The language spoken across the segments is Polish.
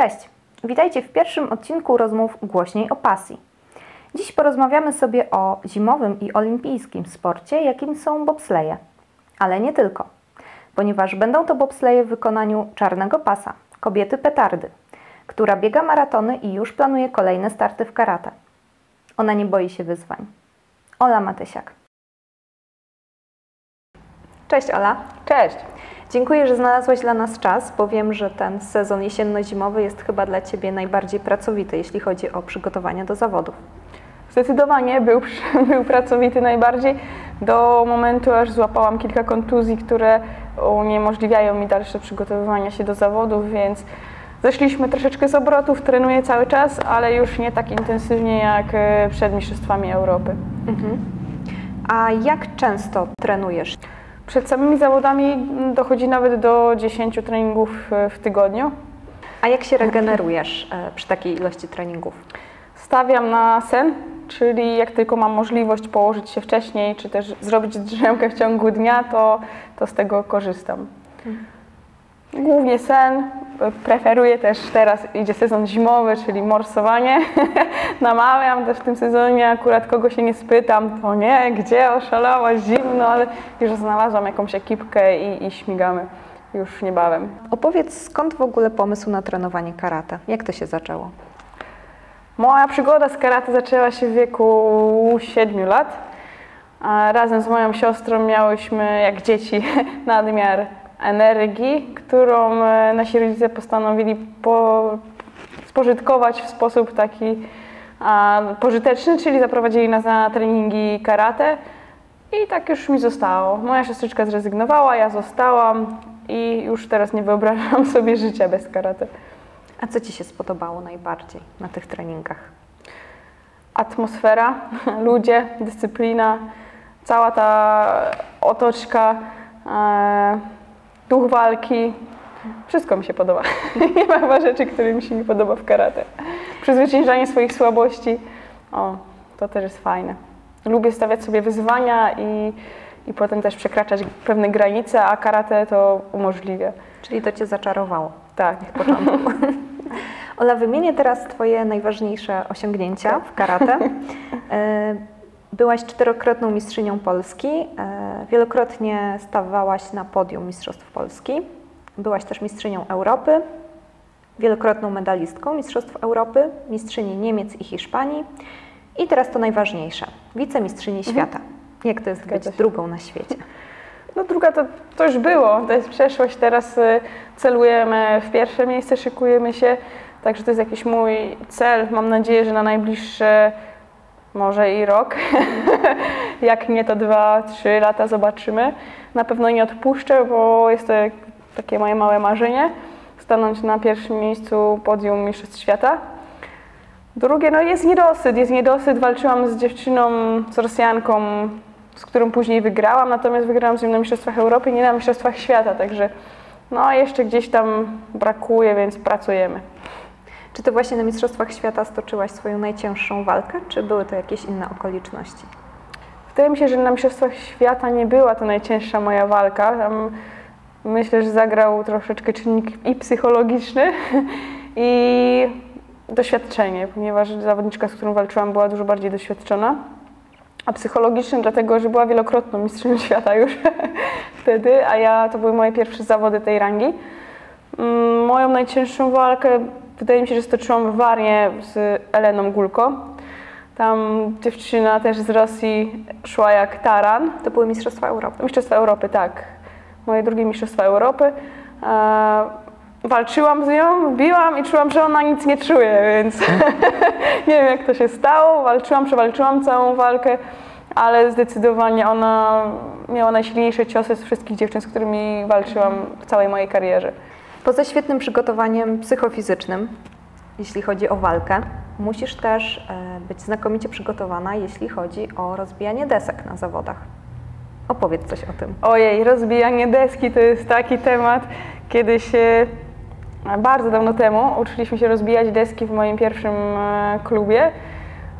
Cześć! Witajcie w pierwszym odcinku rozmów głośniej o pasji. Dziś porozmawiamy sobie o zimowym i olimpijskim sporcie, jakim są bobsleje. Ale nie tylko, ponieważ będą to bobsleje w wykonaniu czarnego pasa, kobiety petardy, która biega maratony i już planuje kolejne starty w karate. Ona nie boi się wyzwań. Ola Matysiak. Cześć Ola. Cześć. Dziękuję, że znalazłaś dla nas czas, bo wiem, że ten sezon jesienno-zimowy jest chyba dla Ciebie najbardziej pracowity, jeśli chodzi o przygotowanie do zawodów. Zdecydowanie był, był pracowity najbardziej do momentu, aż złapałam kilka kontuzji, które uniemożliwiają mi dalsze przygotowywanie się do zawodów, więc zeszliśmy troszeczkę z obrotów, trenuję cały czas, ale już nie tak intensywnie jak e, przed Mistrzostwami Europy. Mhm. A jak często trenujesz? Przed samymi zawodami dochodzi nawet do 10 treningów w tygodniu. A jak się regenerujesz e, przy takiej ilości treningów? Stawiam na sen, czyli jak tylko mam możliwość położyć się wcześniej, czy też zrobić drzemkę w ciągu dnia, to, to z tego korzystam. Mhm. Głównie sen. Preferuję też teraz idzie sezon zimowy, czyli morsowanie. Namawiam też w tym sezonie, akurat kogo się nie spytam, to nie, gdzie oszalała, zimno, ale już znalazłam jakąś ekipkę i, i śmigamy już niebawem. Opowiedz, skąd w ogóle pomysł na trenowanie karate? Jak to się zaczęło? Moja przygoda z karate zaczęła się w wieku 7 lat. A razem z moją siostrą miałyśmy, jak dzieci, nadmiar energii, którą e, nasi rodzice postanowili po, spożytkować w sposób taki a, pożyteczny, czyli zaprowadzili nas na treningi karate i tak już mi zostało. Moja siostrzyczka zrezygnowała, ja zostałam i już teraz nie wyobrażam sobie życia bez karate. A co Ci się spodobało najbardziej na tych treningach? Atmosfera, ludzie, dyscyplina, cała ta otoczka. E, duch walki. Wszystko mi się podoba. nie ma chyba rzeczy, które mi się nie podoba w karate. Przezwyciężanie swoich słabości, o, to też jest fajne. Lubię stawiać sobie wyzwania i, i potem też przekraczać pewne granice, a karate to umożliwia. Czyli to Cię zaczarowało? Tak. W początku. Ola, wymienię teraz Twoje najważniejsze osiągnięcia w karate. Byłaś czterokrotną mistrzynią Polski, e, wielokrotnie stawałaś na podium Mistrzostw Polski. Byłaś też mistrzynią Europy, wielokrotną medalistką Mistrzostw Europy, mistrzyni Niemiec i Hiszpanii i teraz to najważniejsze, wicemistrzyni mhm. świata. Jak to jest być drugą na świecie? No druga to, to już było, to jest przeszłość, teraz y, celujemy w pierwsze miejsce, szykujemy się, także to jest jakiś mój cel. Mam nadzieję, że na najbliższe może i rok. Jak nie, to dwa, trzy lata zobaczymy. Na pewno nie odpuszczę, bo jest to takie moje małe marzenie. Stanąć na pierwszym miejscu podium Mistrzostw Świata. Drugie, no jest niedosyt, jest niedosyt. Walczyłam z dziewczyną, z Rosjanką, z którą później wygrałam, natomiast wygrałam z nią na Mistrzostwach Europy, nie na Mistrzostwach Świata, także no jeszcze gdzieś tam brakuje, więc pracujemy. Czy to właśnie na Mistrzostwach Świata stoczyłaś swoją najcięższą walkę, czy były to jakieś inne okoliczności? Wydaje mi się, że na Mistrzostwach Świata nie była to najcięższa moja walka. Tam myślę, że zagrał troszeczkę czynnik i psychologiczny, i doświadczenie, ponieważ zawodniczka, z którą walczyłam, była dużo bardziej doświadczona. A psychologiczny dlatego, że była wielokrotną mistrzynią świata już wtedy, a ja to były moje pierwsze zawody tej rangi. Mm, moją najcięższą walkę Wydaje mi się, że stoczyłam w Warnie z Eleną Gulko. Tam dziewczyna też z Rosji szła jak taran. To były Mistrzostwa Europy? Mistrzostwa Europy, tak. Moje drugie Mistrzostwa Europy. E, walczyłam z nią, biłam i czułam, że ona nic nie czuje, więc nie wiem jak to się stało. Walczyłam, przewalczyłam całą walkę, ale zdecydowanie ona miała najsilniejsze ciosy z wszystkich dziewczyn, z którymi walczyłam w całej mojej karierze. Poza świetnym przygotowaniem psychofizycznym, jeśli chodzi o walkę, musisz też e, być znakomicie przygotowana, jeśli chodzi o rozbijanie desek na zawodach. Opowiedz coś o tym. Ojej, rozbijanie deski to jest taki temat. Kiedyś, e, bardzo dawno temu, uczyliśmy się rozbijać deski w moim pierwszym e, klubie,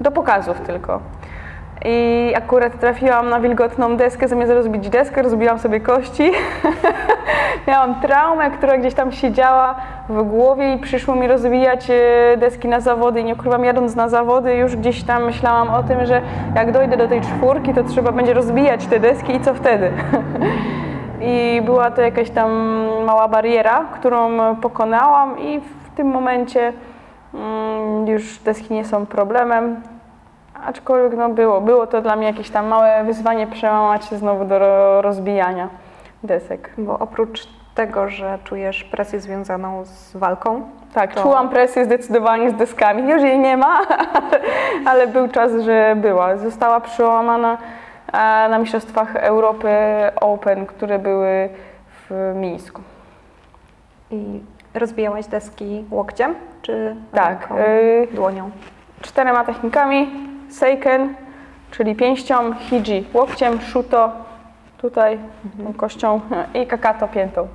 do pokazów tylko. I akurat trafiłam na wilgotną deskę, zamiast rozbić deskę, rozbiłam sobie kości. Miałam traumę, która gdzieś tam siedziała w głowie i przyszło mi rozwijać e, deski na zawody i nie ukrywam, jadąc na zawody już gdzieś tam myślałam o tym, że jak dojdę do tej czwórki, to trzeba będzie rozbijać te deski i co wtedy? I była to jakaś tam mała bariera, którą pokonałam i w tym momencie mm, już deski nie są problemem. Aczkolwiek no było, było to dla mnie jakieś tam małe wyzwanie przełamać się znowu do ro- rozbijania desek. Bo oprócz tego, że czujesz presję związaną z walką, Tak, To- czułam presję zdecydowanie z deskami. Już jej nie ma, ale był czas, że była. Została przełamana e, na Mistrzostwach Europy Open, które były w Mińsku. i rozbijałaś deski łokciem czy Tak, ręką, y, dłonią? czterema technikami. Seiken, czyli pięścią, hiji łokciem, shuto tutaj kością i kakato piętą.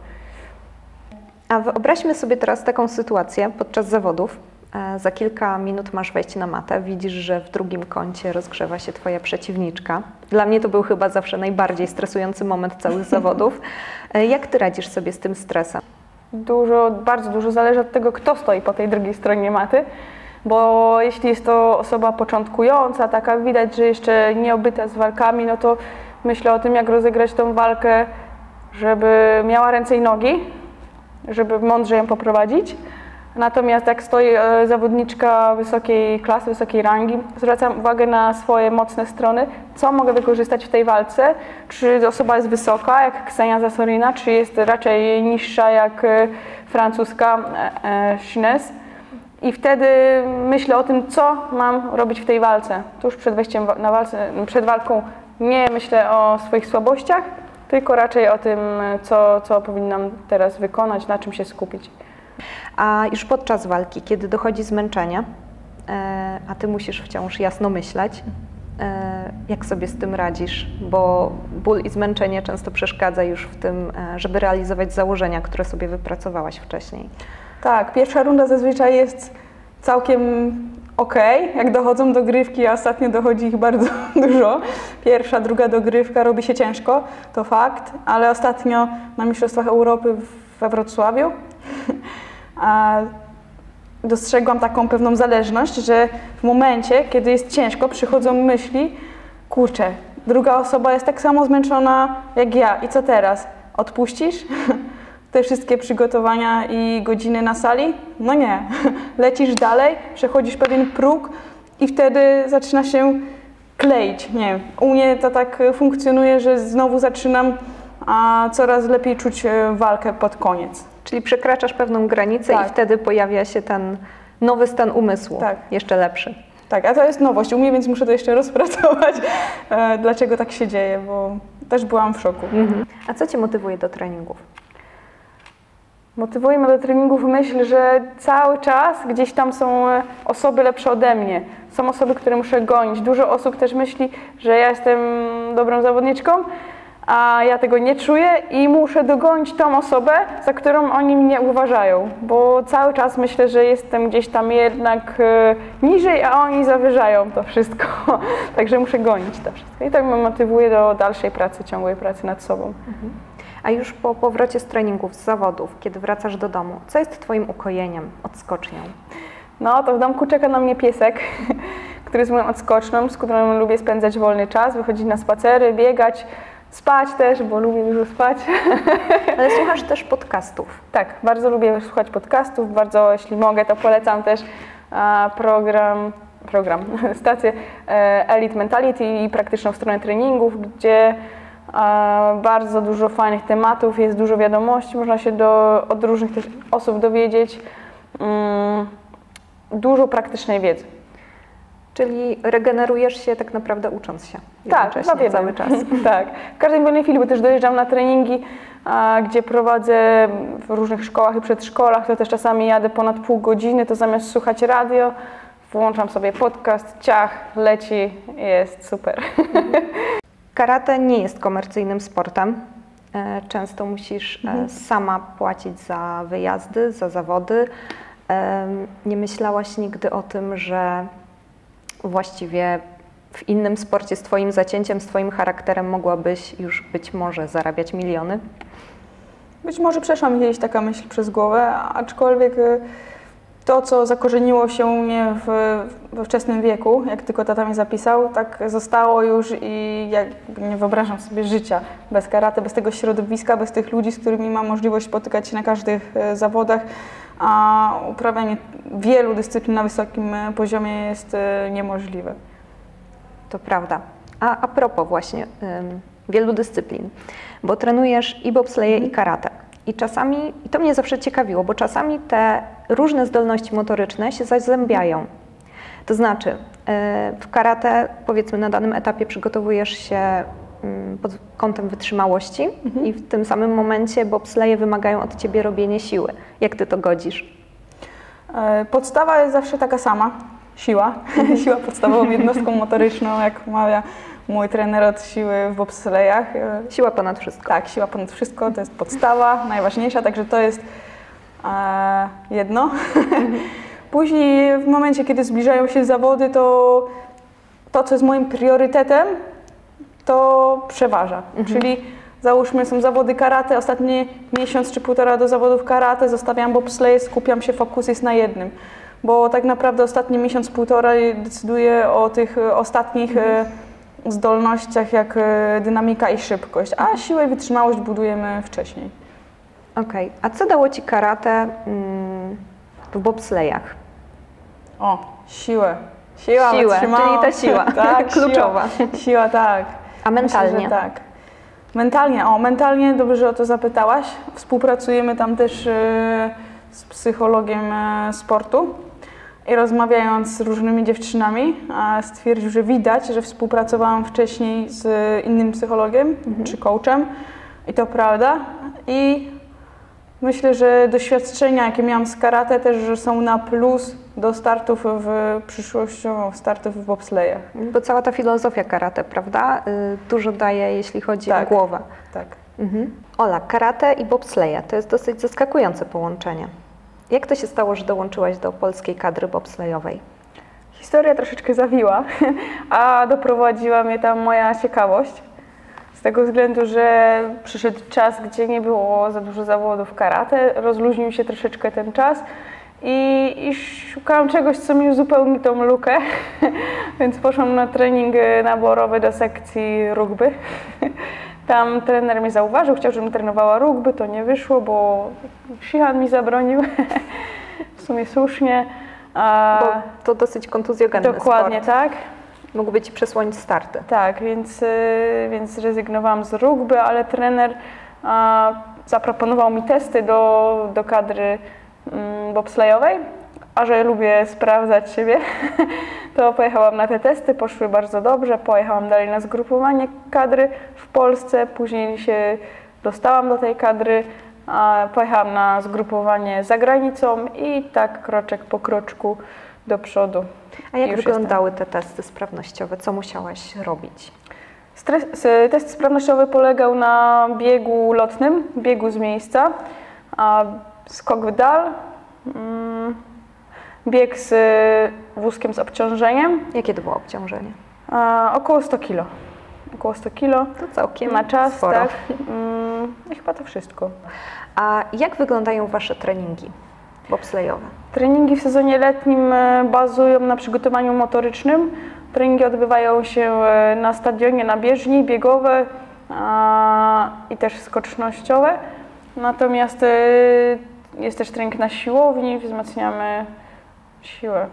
A wyobraźmy sobie teraz taką sytuację podczas zawodów. E, Za kilka minut masz wejść na matę, widzisz, że w drugim kącie rozgrzewa się Twoja przeciwniczka. Dla mnie to był chyba zawsze najbardziej stresujący moment całych zawodów. E, Jak Ty radzisz sobie z tym stresem? Dużo, bardzo dużo zależy od tego, kto stoi po tej drugiej stronie maty, bo jeśli jest to osoba początkująca, taka widać, że jeszcze nie obyta z walkami, no to myślę o tym, jak rozegrać tą walkę, żeby miała ręce i nogi, żeby mądrze ją poprowadzić. Natomiast jak stoi e, zawodniczka wysokiej klasy, wysokiej rangi, zwracam uwagę na swoje mocne strony, co mogę wykorzystać w tej walce. Czy osoba jest wysoka, jak Ksenia Zasorina, czy jest raczej niższa, jak e, francuska e, e, Chines. I wtedy myślę o tym, co mam robić w tej walce. Tuż przed wejściem na walce, przed walką nie myślę o swoich słabościach, tylko raczej o tym, co, co powinnam teraz wykonać, na czym się skupić. A już podczas walki, kiedy dochodzi zmęczenie, e, a Ty musisz wciąż jasno myśleć, e, jak sobie z tym radzisz? Bo ból i zmęczenie często przeszkadza już w tym, e, żeby realizować założenia, które sobie wypracowałaś wcześniej. Tak, pierwsza runda zazwyczaj jest całkiem ok, jak dochodzą dogrywki, a ostatnio dochodzi ich bardzo dużo. Pierwsza, druga dogrywka robi się ciężko, to fakt, ale ostatnio na Mistrzostwach Europy we Wrocławiu dostrzegłam taką pewną zależność, że w momencie, kiedy jest ciężko, przychodzą myśli, kurczę, druga osoba jest tak samo zmęczona jak ja i co teraz? Odpuścisz? Te wszystkie przygotowania i godziny na sali? No nie. Lecisz dalej, przechodzisz pewien próg i wtedy zaczyna się kleić. Nie wiem, u mnie to tak funkcjonuje, że znowu zaczynam a, coraz lepiej czuć e, walkę pod koniec. Czyli przekraczasz pewną granicę Tak. i wtedy pojawia się ten nowy stan umysłu, Tak. jeszcze lepszy. Tak, a to jest nowość u mnie, więc muszę to jeszcze rozpracować, e, dlaczego tak się dzieje, bo też byłam w szoku. A co Cię motywuje do treningów? Motywuje mnie do treningów myśl, że cały czas gdzieś tam są e, osoby lepsze ode mnie. Są osoby, które muszę gonić. Dużo osób też myśli, że ja jestem dobrą zawodniczką, a ja tego nie czuję i muszę dogonić tą osobę, za którą oni mnie uważają. Bo cały czas myślę, że jestem gdzieś tam jednak e, niżej, a oni zawyżają to wszystko. Także muszę gonić to wszystko. I tak mnie motywuje do dalszej pracy, ciągłej pracy nad sobą. A już po powrocie z treningów, z zawodów, kiedy wracasz do domu, co jest Twoim ukojeniem, odskocznią? No, to w domku czeka na mnie piesek, który jest moją odskoczną, z którym lubię spędzać wolny czas, wychodzić na spacery, biegać, spać też, bo lubię dużo spać. Ale słuchasz też podcastów. tak, bardzo lubię słuchać podcastów, bardzo, jeśli mogę, to polecam też program, program, stację e, Elite Mentality i praktyczną stronę treningów, gdzie bardzo dużo fajnych tematów, jest dużo wiadomości, można się do, od różnych osób dowiedzieć. Mm, dużo praktycznej wiedzy. Czyli regenerujesz się tak naprawdę ucząc się. Tak, jednym. cały czas. tak. W każdej wolnej chwili, bo też dojeżdżam na treningi, a, gdzie prowadzę w różnych szkołach i przedszkolach, to też czasami jadę ponad pół godziny, to zamiast słuchać radio, włączam sobie podcast, ciach, leci, jest super. Karate nie jest komercyjnym sportem. E, Często musisz e, Mhm. sama płacić za wyjazdy, za zawody. Em, Nie myślałaś nigdy o tym, że właściwie w innym sporcie z Twoim zacięciem, z Twoim charakterem mogłabyś już być może zarabiać miliony? Być może przeszła mi kiedyś taka myśl przez głowę, aczkolwiek to, co zakorzeniło się u mnie w, we wczesnym wieku, jak tylko tata mi zapisał, tak zostało już i jak nie wyobrażam sobie życia bez karate, bez tego środowiska, bez tych ludzi, z którymi mam możliwość spotykać się na każdych e, zawodach, a uprawianie wielu dyscyplin na wysokim e, poziomie jest e, niemożliwe. To prawda. A, a propos właśnie ym, wielu dyscyplin, bo trenujesz i bobsleje, i karate. I czasami, i to mnie zawsze ciekawiło, bo czasami te różne zdolności motoryczne się zazębiają. To znaczy, yy, w karate, powiedzmy, na danym etapie przygotowujesz się ym, pod kątem wytrzymałości i w tym samym momencie bobsleje wymagają od ciebie robienia siły. Jak ty to godzisz? E, Podstawa jest zawsze taka sama, siła. Siła podstawową jednostką motoryczną, jak mawia mój trener od siły w bobslejach. E, Siła ponad wszystko. Tak, siła ponad wszystko, to jest podstawa, najważniejsza, także to jest e, jedno. Później w momencie, kiedy zbliżają się zawody, to to, co jest moim priorytetem, to przeważa. Czyli załóżmy, są zawody karate, ostatni miesiąc czy półtora do zawodów karate, zostawiam bobsleje, skupiam się, fokus jest na jednym. Bo tak naprawdę ostatni miesiąc, półtora decyduje o tych ostatnich e, zdolnościach jak e, dynamika i szybkość, a siłę i wytrzymałość budujemy wcześniej. Okej, a co dało ci karate mm, w bobslejach? O, siłę. Siła, Siłę, czyli ta siła, tak, kluczowa. Siła, siła, tak. A mentalnie? Myślę, tak. Mentalnie, o, mentalnie dobrze, że o to zapytałaś. Współpracujemy tam też e, z psychologiem e, sportu i rozmawiając z różnymi dziewczynami, a stwierdził, że widać, że współpracowałam wcześniej z innym psychologiem czy coachem i to prawda. I myślę, że doświadczenia, jakie miałam z karate, też że są na plus do startów w przyszłościowo, startów w bobslejach. Bo cała ta filozofia karate, prawda? Y, dużo daje, jeśli chodzi Tak. o głowę. Tak. Mhm. Ola, karate i bobsleje to jest dosyć zaskakujące połączenie. Jak to się stało, że dołączyłaś do polskiej kadry bobslejowej? Historia troszeczkę zawiła, a doprowadziła mnie tam moja ciekawość. Z tego względu, że przyszedł czas, gdzie nie było za dużo zawodów karate, rozluźnił się troszeczkę ten czas i, i szukałam czegoś, co mi uzupełni tą lukę, więc poszłam na trening naborowy do sekcji rugby. Tam trener mnie zauważył, chciał, żebym trenowała rugby, to nie wyszło, bo Shihan mi zabronił. W sumie słusznie. A... Bo to dosyć kontuzjogenny Dokładnie sport. tak. Mógłby ci przesłonić starty. Tak, więc, y, więc zrezygnowałam z rugby, ale trener a, zaproponował mi testy do, do kadry mm, bobslejowej, a że lubię sprawdzać siebie, to pojechałam na te testy, poszły bardzo dobrze, pojechałam dalej na zgrupowanie kadry w Polsce, później się dostałam do tej kadry, pojechałam na zgrupowanie za granicą i tak kroczek po kroczku do przodu. A jak wyglądały te testy sprawnościowe? Co musiałaś robić? Stres, test sprawnościowy polegał na biegu lotnym, biegu z miejsca, skok w dal, mm, bieg z wózkiem z obciążeniem, Jakie to było obciążenie? a, około 100 kg. Około 100 kg To całkiem na czas, sporo. tak. Mm, I chyba to wszystko. A jak wyglądają Wasze treningi bobslejowe? Treningi w sezonie letnim e, bazują na przygotowaniu motorycznym. Treningi odbywają się e, na stadionie, na bieżni, biegowe a, i też skocznościowe. Natomiast e, jest też trening na siłowni, wzmacniamy siłę.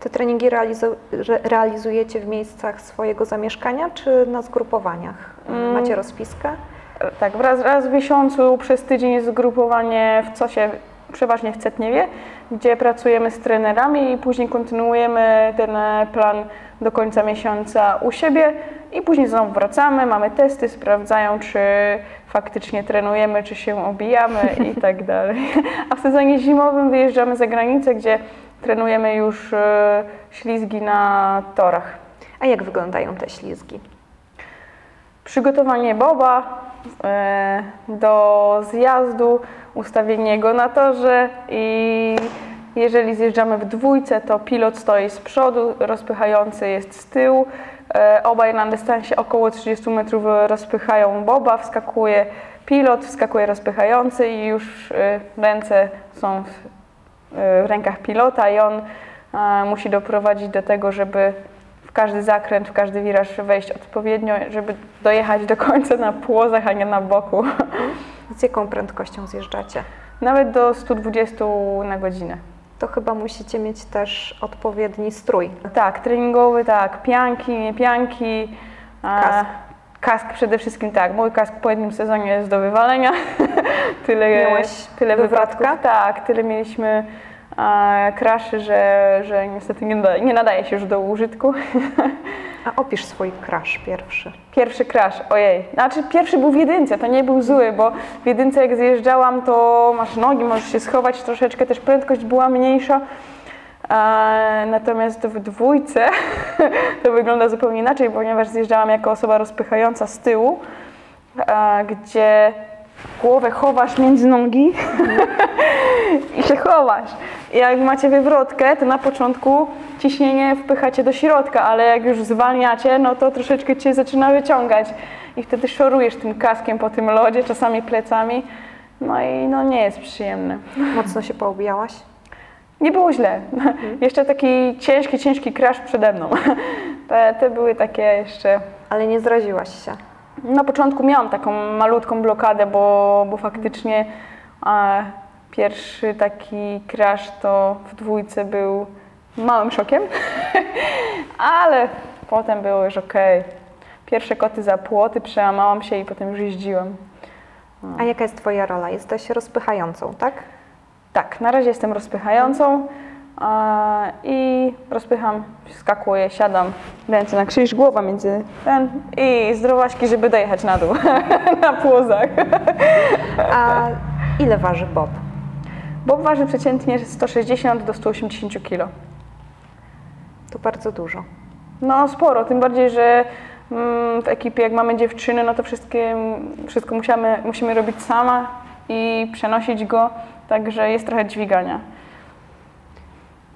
Te treningi realizu- re- realizujecie w miejscach swojego zamieszkania czy na zgrupowaniach? Mm. Macie rozpiskę? Tak, raz, raz w miesiącu przez tydzień jest zgrupowanie w COSie, przeważnie w Cetniewie, gdzie pracujemy z trenerami i później kontynuujemy ten plan do końca miesiąca u siebie i później znowu wracamy, mamy testy, sprawdzają czy faktycznie trenujemy, czy się obijamy i tak dalej. A w sezonie zimowym wyjeżdżamy za granicę, gdzie trenujemy już e, ślizgi na torach. A jak wyglądają te ślizgi? Przygotowanie boba e, do zjazdu, ustawienie go na torze i Jeżeli zjeżdżamy w dwójce, to pilot stoi z przodu, rozpychający jest z tyłu. E, Obaj na dystansie około 30 metrów rozpychają boba, wskakuje pilot, wskakuje rozpychający i już ręce są w, e, w rękach pilota i on e, musi doprowadzić do tego, żeby w każdy zakręt, w każdy wiraż wejść odpowiednio, żeby dojechać do końca na płozach, a nie na boku. Z jaką prędkością zjeżdżacie? Nawet do 120 na godzinę. To chyba musicie mieć też odpowiedni strój. Tak, treningowy, tak, pianki, nie pianki. a, Kask. Kask przede wszystkim tak. Mój kask po jednym sezonie jest do wywalenia. tyle Miałeś tyle wywrotka? Tak, tyle mieliśmy a, kraszy, że, że niestety nie nadaje, nie nadaje się już do użytku. A opisz swój crash pierwszy. Pierwszy crash, ojej. Znaczy pierwszy był w jedynce, to nie był zły, bo w jedynce jak zjeżdżałam, to masz nogi, możesz się schować troszeczkę, też prędkość była mniejsza. Natomiast w dwójce to wygląda zupełnie inaczej, ponieważ zjeżdżałam jako osoba rozpychająca z tyłu, gdzie głowę chowasz między nogi i się chowasz. I jak macie wywrotkę, to na początku ciśnienie wpychacie do środka, ale jak już zwalniacie, no to troszeczkę cię zaczyna wyciągać i wtedy szorujesz tym kaskiem po tym lodzie, czasami plecami. No i no nie jest przyjemne. Mocno się poobijałaś? Nie było źle. Jeszcze taki ciężki, ciężki crash przede mną. Te, te były takie jeszcze Ale nie zraziłaś się. na początku miałam taką malutką blokadę, bo, bo faktycznie e, pierwszy taki crash to w dwójce był małym szokiem, ale potem było już okej. Pierwsze koty za płoty, przełamałam się i potem już jeździłam. A jaka jest Twoja rola? Jesteś rozpychającą, tak? Tak, na razie jestem rozpychającą i rozpycham, skakuję, siadam, ręce na krzyż, głowa między ten i zdrowaśki, żeby dojechać na dół, na płozach. A ile waży Bob? Bob waży przeciętnie 160 do 180 kg. To bardzo dużo. No sporo, tym bardziej, że mm, w ekipie jak mamy dziewczyny, no to wszystkie, wszystko musimy, musimy robić sama i przenosić go, także jest trochę dźwigania.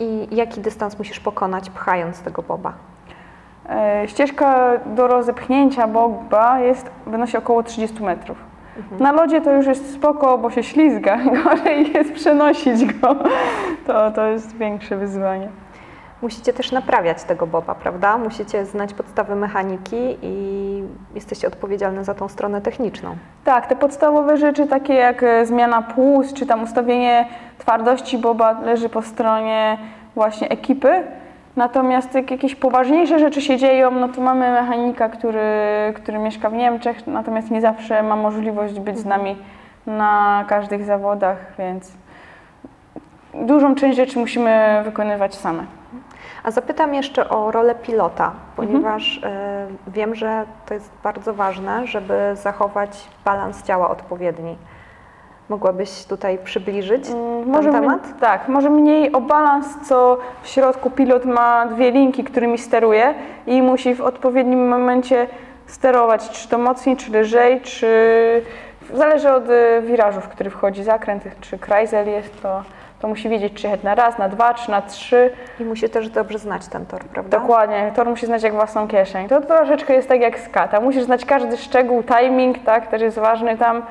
I jaki dystans musisz pokonać, pchając tego Boba? E, Ścieżka do rozepchnięcia boba jest, wynosi około 30 metrów. Na lodzie to już jest spoko, bo się ślizga. Gorzej jest przenosić go. To, to jest większe wyzwanie. Musicie też naprawiać tego Boba, prawda? Musicie znać podstawy mechaniki i jesteście odpowiedzialne za tą stronę techniczną. Tak, te podstawowe rzeczy, takie jak e, zmiana płuc, czy tam ustawienie twardości boba, leży po stronie właśnie ekipy. Natomiast jak jakieś poważniejsze rzeczy się dzieją, no to mamy mechanika, który, który mieszka w Niemczech, natomiast nie zawsze ma możliwość być z nami na każdych zawodach, więc dużą część rzeczy musimy wykonywać same. A zapytam jeszcze o rolę pilota, ponieważ e, wiem, że to jest bardzo ważne, żeby zachować balans ciała odpowiedni. Mogłabyś tutaj przybliżyć Mm, ten Może temat? mniej- tak, może mniej o balans, co w środku pilot ma dwie linki, którymi steruje i musi w odpowiednim momencie sterować, czy to mocniej, czy lżej, czy zależy od y, wirażu, w który wchodzi zakręt, czy Kreisel jest, to, to musi wiedzieć, czy jechać na raz, na dwa, czy na trzy. I musi też dobrze znać ten tor, prawda? Dokładnie, tor musi znać jak własną kieszeń. To troszeczkę jest tak jak skata. Musisz znać każdy szczegół, timing, tak, też jest ważny tam.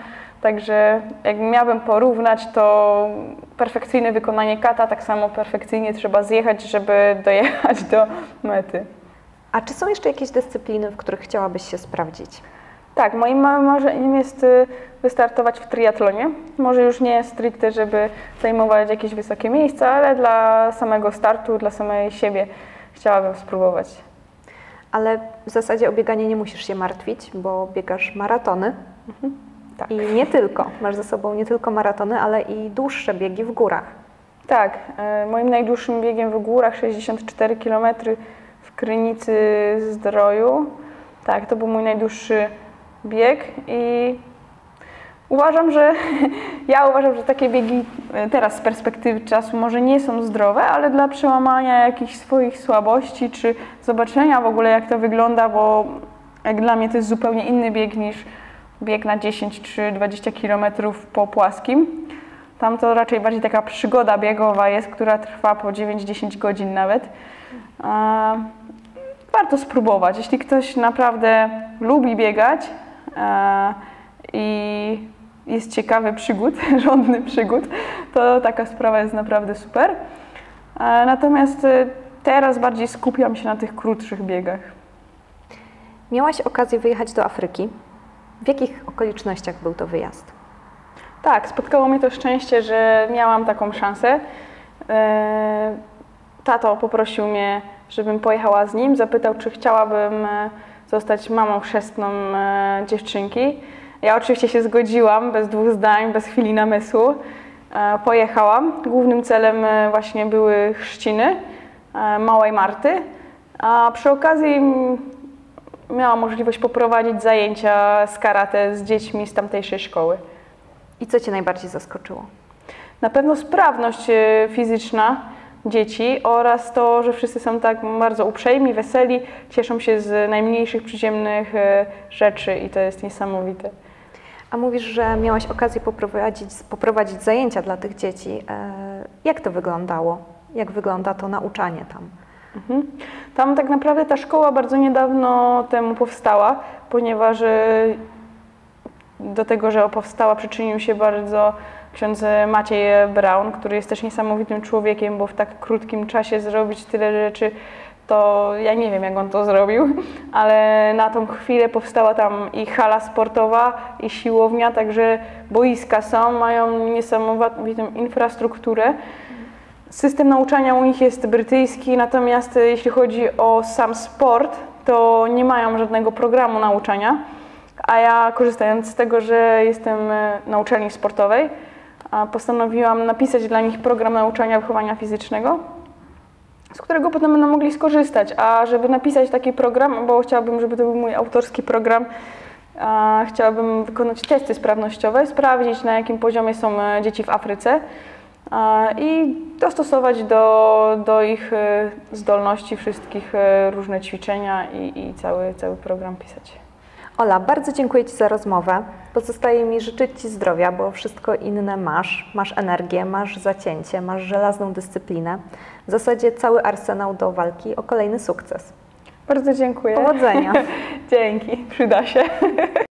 Także jak miałabym porównać, to perfekcyjne wykonanie kata, tak samo perfekcyjnie trzeba zjechać, żeby dojechać do mety. A czy są jeszcze jakieś dyscypliny, w których chciałabyś się sprawdzić? Tak, moim małym marzeniem jest y, wystartować w triatlonie. Może już nie stricte, żeby zajmować jakieś wysokie miejsca, ale dla samego startu, dla samej siebie chciałabym spróbować. Ale w zasadzie o bieganie nie musisz się martwić, bo biegasz maratony. Tak. I nie tylko. Masz ze sobą nie tylko maratony, ale i dłuższe biegi w górach. Tak, e, moim najdłuższym biegiem w górach 64 km w Krynicy Zdroju. Tak, to był mój najdłuższy bieg i uważam, że ja uważam, że takie biegi e, teraz z perspektywy czasu może nie są zdrowe, ale dla przełamania jakichś swoich słabości czy zobaczenia w ogóle jak to wygląda, bo jak dla mnie to jest zupełnie inny bieg niż bieg na 10 czy 20 km po płaskim Tam to raczej bardziej taka przygoda biegowa jest, która trwa po 9-10 godzin nawet. Warto spróbować. Jeśli ktoś naprawdę lubi biegać i jest ciekawy przygód, żądny przygód, to taka sprawa jest naprawdę super. E, natomiast e, teraz bardziej skupiam się na tych krótszych biegach. Miałaś okazję wyjechać do Afryki. W jakich okolicznościach był to wyjazd? Tak, spotkało mnie to szczęście, że miałam taką szansę. E, Tato poprosił mnie, żebym pojechała z nim, zapytał, czy chciałabym e, zostać mamą chrzestną e, dziewczynki. Ja oczywiście się zgodziłam, bez dwóch zdań, bez chwili namysłu. E, Pojechałam. Głównym celem e, właśnie były chrzciny małej Marty, a przy okazji miałam możliwość poprowadzić zajęcia z karate z dziećmi z tamtejszej szkoły. I co Cię najbardziej zaskoczyło? Na pewno sprawność fizyczna dzieci oraz to, że wszyscy są tak bardzo uprzejmi, weseli, cieszą się z najmniejszych przyziemnych e, rzeczy i to jest niesamowite. A mówisz, że miałaś okazję poprowadzić, poprowadzić zajęcia dla tych dzieci. E, Jak to wyglądało? Jak wygląda to nauczanie tam? Mhm. Tam tak naprawdę ta szkoła bardzo niedawno temu powstała, ponieważ e, do tego, że powstała, przyczynił się bardzo ksiądz Maciej Braun, który jest też niesamowitym człowiekiem, bo w tak krótkim czasie zrobić tyle rzeczy, to ja nie wiem, jak on to zrobił, ale na tą chwilę powstała tam i hala sportowa, i siłownia, także boiska są, mają niesamowitą infrastrukturę. System nauczania u nich jest brytyjski, natomiast jeśli chodzi o sam sport, to nie mają żadnego programu nauczania. A ja korzystając z tego, że jestem na uczelni sportowej, postanowiłam napisać dla nich program nauczania wychowania fizycznego, z którego potem będą mogli skorzystać. A żeby napisać taki program, bo chciałabym, żeby to był mój autorski program, chciałabym wykonać testy sprawnościowe, sprawdzić na jakim poziomie są e, dzieci w Afryce i dostosować do, do ich e, zdolności wszystkich e, różne ćwiczenia i, i cały, cały program pisać. Ola, bardzo dziękuję Ci za rozmowę. Pozostaje mi życzyć Ci zdrowia, bo wszystko inne masz. Masz energię, masz zacięcie, masz żelazną dyscyplinę. W zasadzie cały arsenał do walki o kolejny sukces. Bardzo dziękuję. Powodzenia. Dzięki, przyda się.